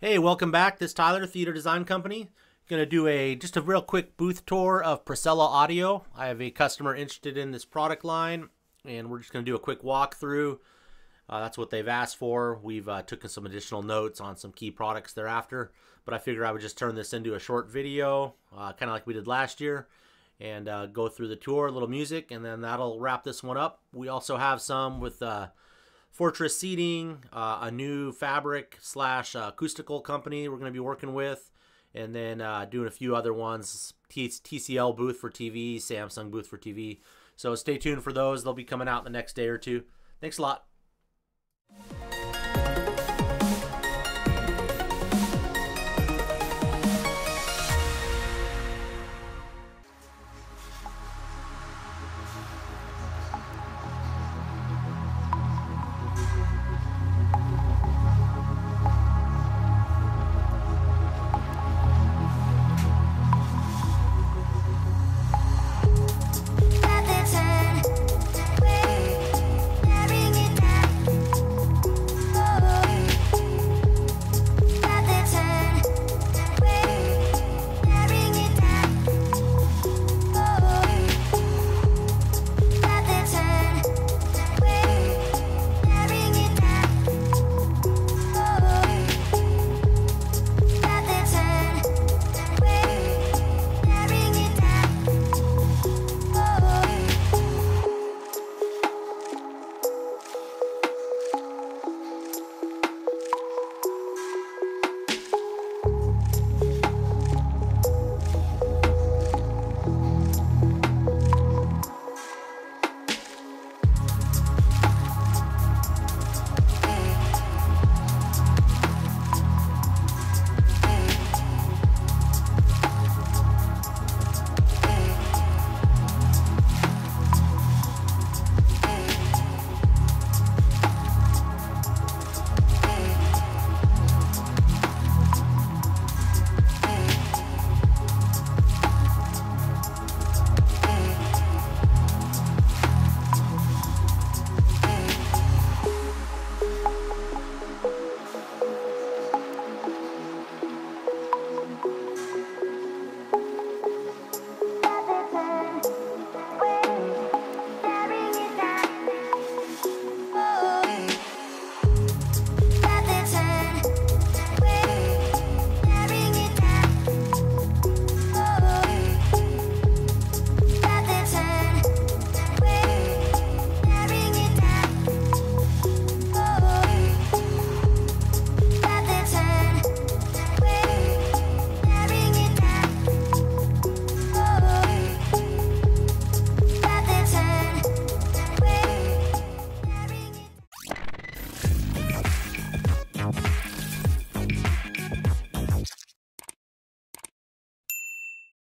Hey, welcome back. This is Tyler, Theater Design Company. Going to do a just a real quick booth tour of Procella Audio. I have a customer interested in this product line, and we're just going to do a quick walkthrough. Uh, that's what they've asked for. We've uh, taken some additional notes on some key products thereafter, but I figure I would just turn this into a short video, uh, kind of like we did last year, and uh, go through the tour, a little music, and then that'll wrap this one up. We also have some with uh, Fortress Seating, uh, a new fabric slash acoustical company we're going to be working with, and then uh, doing a few other ones. T- TCL booth for TV, Samsung booth for TV. So stay tuned for those. They'll be coming out in the next day or two. Thanks a lot.